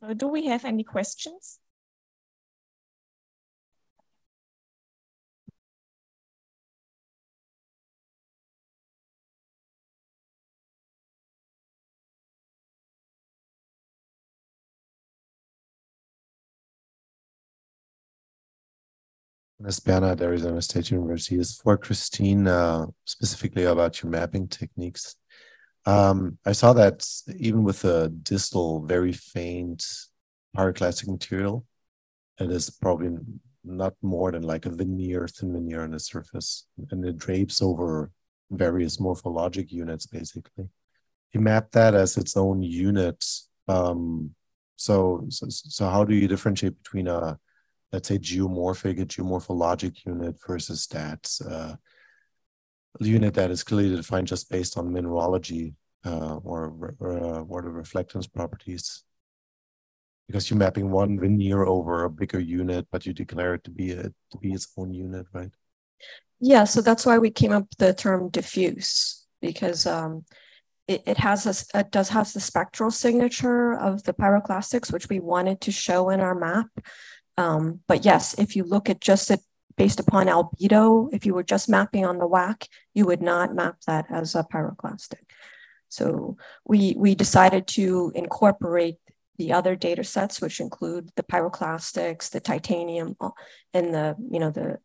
So do we have any questions? Ms. Bernard, Arizona State University, is for Christine, uh, specifically about your mapping techniques. Um, I saw that even with a distal, very faint pyroclastic material, it is probably not more than like a veneer, thin veneer on the surface, and it drapes over various morphologic units, basically. You map that as its own unit. Um, so, so, so how do you differentiate between a let's say geomorphic, a geomorphologic unit versus that uh, unit that is clearly defined just based on mineralogy uh, or, uh, the reflectance properties. Because you're mapping one veneer over a bigger unit, but you declare it to be a, to be its own unit, right? Yeah, so that's why we came up with the term diffuse because um, it, it has a, it does have the spectral signature of the pyroclastics, which we wanted to show in our map. Um, but yes, if you look at just it based upon albedo, if you were just mapping on the WAC, you would not map that as a pyroclastic. So we, we decided to incorporate the other data sets, which include the pyroclastics, the titanium, uh, and the, you know, the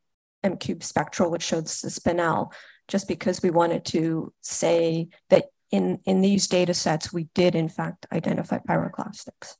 M-cube spectral, which shows the spinel, just because we wanted to say that in, in these data sets, we did in fact identify pyroclastics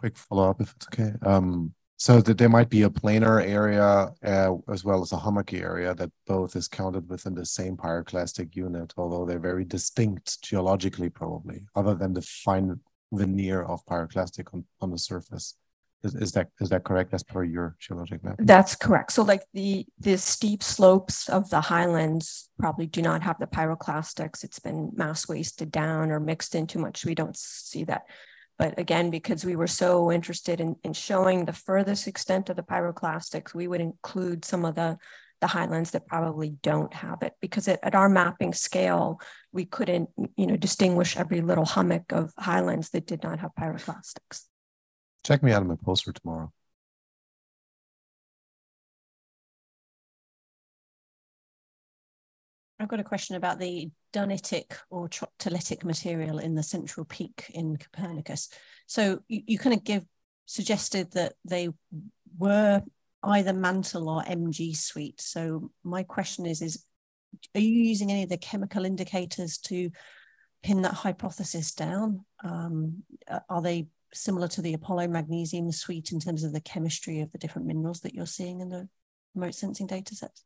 quick follow up if it's okay. Um, so that there might be a planar area uh, as well as a hummocky area that both is counted within the same pyroclastic unit, although they're very distinct geologically, probably, other than the fine veneer of pyroclastic on, on the surface. Is, is that is that correct as per your geologic map? That's correct. So like the the steep slopes of the highlands probably do not have the pyroclastics. It's been mass wasted down or mixed in too much. We don't see that. But again, because we were so interested in, in showing the furthest extent of the pyroclastics, we would include some of the, the highlands that probably don't have it because it, at our mapping scale, we couldn't you know, distinguish every little hummock of highlands that did not have pyroclastics. Check me out on my poster tomorrow. I've got a question about the dunitic or troctolitic material in the central peak in Copernicus. So you, you kind of give suggested that they were either mantle or MG suite. So my question is, is are you using any of the chemical indicators to pin that hypothesis down? Um, are they similar to the Apollo magnesium suite in terms of the chemistry of the different minerals that you're seeing in the remote sensing data sets?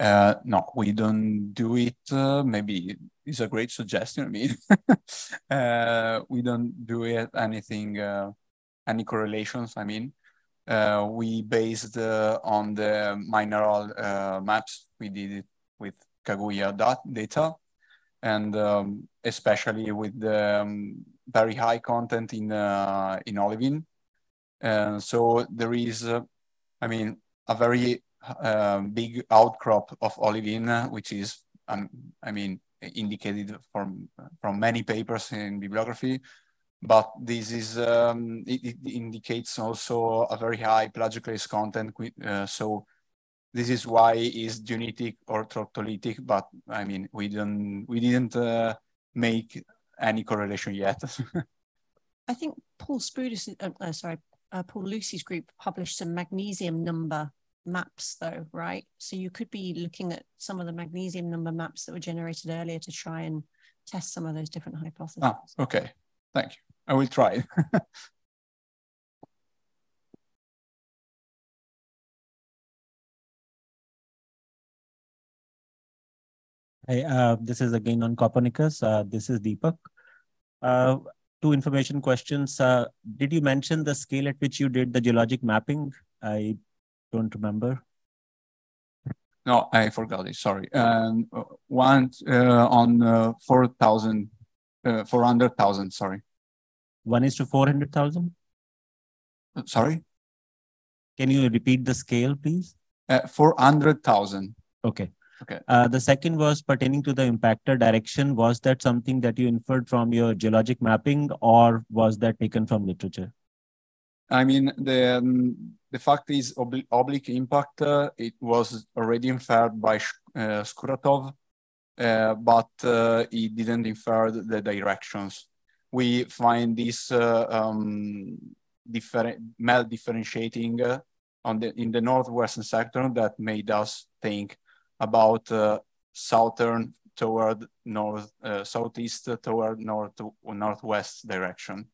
Uh, no, we don't do it. Uh, maybe it's a great suggestion. I mean, uh, we don't do it anything, uh, any correlations. I mean, uh, we based on the mineral maps. We did it with Kaguya data, and um, especially with the um, very high content in in olivine. so there is, I mean, a very um, big outcrop of olivine, which is, um, I mean, indicated from from many papers in bibliography. But this is um, it, it, indicates also a very high plagioclase content. Uh, so this is why is dunitic or troctolitic. But I mean, we don't we didn't uh, make any correlation yet. I think Paul Spudis, uh, uh, sorry, uh, Paul Lucey's group published some magnesium number maps though, right? So you could be looking at some of the magnesium number maps that were generated earlier to try and test some of those different hypotheses. Ah, okay. Thank you. I will try. Hey, uh, this is again on Copernicus. Uh, this is Deepak. Uh, two information questions. Uh, did you mention the scale at which you did the geologic mapping? I don't remember. No, I forgot it. Sorry. Um, one uh, on uh, 4,000, uh, 400,000, sorry. One is to 400,000? Uh, sorry? Can you repeat the scale, please? Uh, 400,000. Okay. Okay. Uh, the second was pertaining to the impactor direction. Was that something that you inferred from your geologic mapping, or was that taken from literature? I mean, the um, the fact is obli oblique impact. Uh, it was already inferred by uh, Skuratov, uh, but uh, he didn't infer the directions. We find this uh, um, different melt differentiating uh, on the in the northwestern sector that made us think about uh, southern toward north, uh, southeast toward north northwest direction.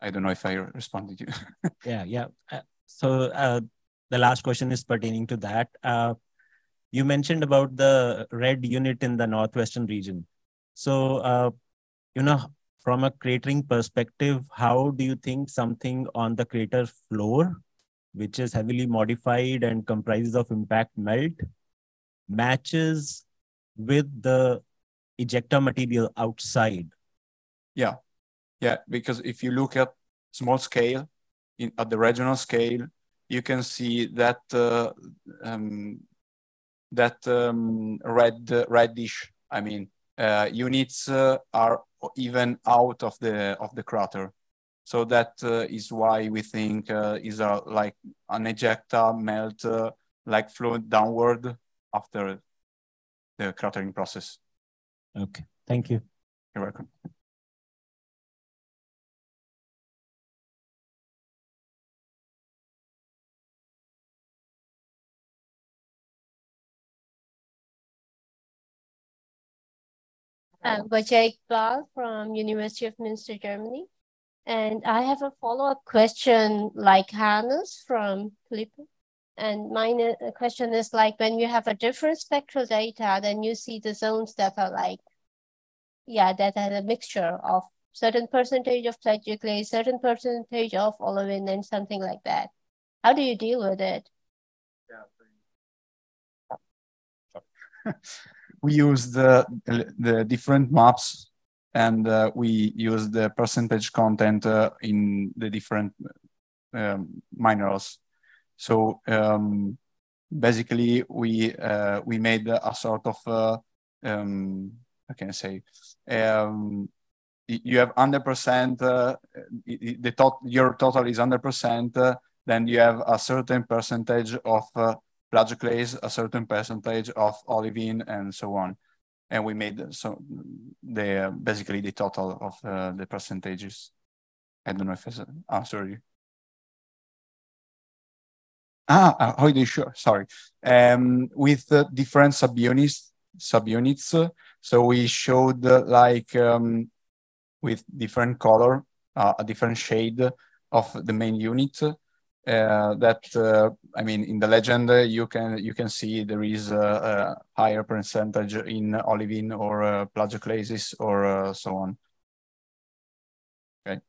I don't know if I responded to you. yeah, yeah. Uh, so uh, the last question is pertaining to that. Uh, you mentioned about the red unit in the northwestern region. So, uh, you know, from a cratering perspective, how do you think something on the crater floor, which is heavily modified and comprises of impact melt, matches with the ejecta material outside? Yeah, yeah, because if you look at small scale, in, at the regional scale, you can see that uh, um, that um, red uh, reddish. I mean, uh, units uh, are even out of the of the crater. So that uh, is why we think uh, is a like an ejecta melt like flow downward after the cratering process. Okay, thank you. You're welcome. I'm Bajek Blal from University of Münster, Germany. And I have a follow-up question like Hannes from Filippo. And my uh, question is like when you have a different spectral data, then you see the zones that are like, yeah, that has a mixture of certain percentage of plagioclase, certain percentage of olivine and something like that. How do you deal with it? Yeah. we use the, the different maps and uh, we use the percentage content uh, in the different um, minerals. So um, basically, we uh, we made a sort of uh, um, how can I say? Um, you have hundred percent. Uh, the tot your total is hundred percent. Uh, then you have a certain percentage of plagioclase, a certain percentage of olivine, and so on. And we made so the basically the total of uh, the percentages. I don't know if it's answered you. Ah, uh, how you sure? Sorry. Um, with uh, different subunits, subunits. So we showed uh, like um, with different color, uh, a different shade of the main unit uh, that uh, I mean in the legend uh, you can you can see there is a, a higher percentage in olivine or uh, plagioclases or uh, so on. Okay.